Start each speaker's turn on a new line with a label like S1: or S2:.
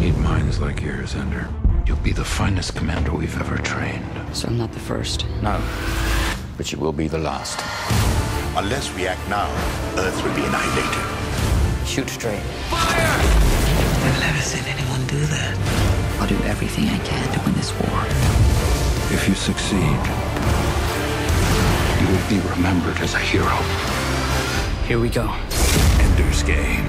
S1: need minds like yours, Ender. You'll be the finest commander we've ever trained.
S2: So I'm not the first.
S1: No, but you will be the last.
S3: Unless we act now, Earth will be annihilated.
S2: Shoot straight. Fire!
S4: I've never seen anyone do that.
S2: I'll do everything I can to win this war.
S1: If you succeed, you will be remembered as a hero.
S2: Here we go.
S3: Ender's Game.